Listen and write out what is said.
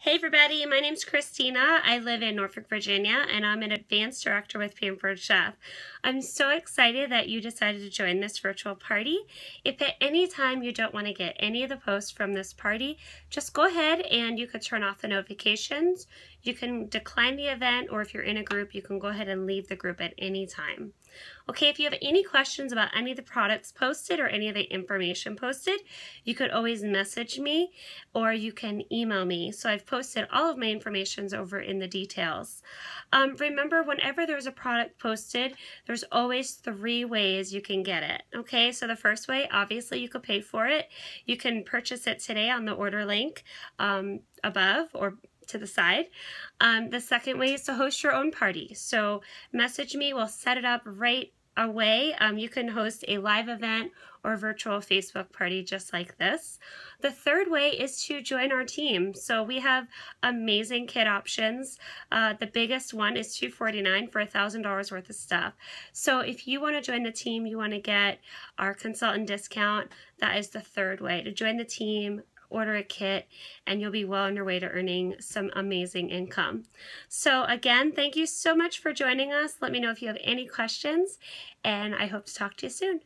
Hey everybody, my name's Christina. I live in Norfolk, Virginia, and I'm an advanced director with Pampered Chef. I'm so excited that you decided to join this virtual party. If at any time you don't want to get any of the posts from this party, just go ahead and you could turn off the notifications. You can decline the event, or if you're in a group, you can go ahead and leave the group at any time. Okay, if you have any questions about any of the products posted or any of the information posted, you could always message me or you can email me. So I've posted all of my informations over in the details. Um, remember, whenever there's a product posted, there's always three ways you can get it. Okay, so the first way, obviously, you could pay for it. You can purchase it today on the order link um, above or to the side. Um, the second way is to host your own party. So message me, we'll set it up right away. Um, you can host a live event or virtual Facebook party just like this. The third way is to join our team. So we have amazing kit options. Uh, the biggest one is 249 for $1,000 worth of stuff. So if you want to join the team, you want to get our consultant discount, that is the third way. To join the team, order a kit, and you'll be well on your way to earning some amazing income. So again, thank you so much for joining us. Let me know if you have any questions, and I hope to talk to you soon.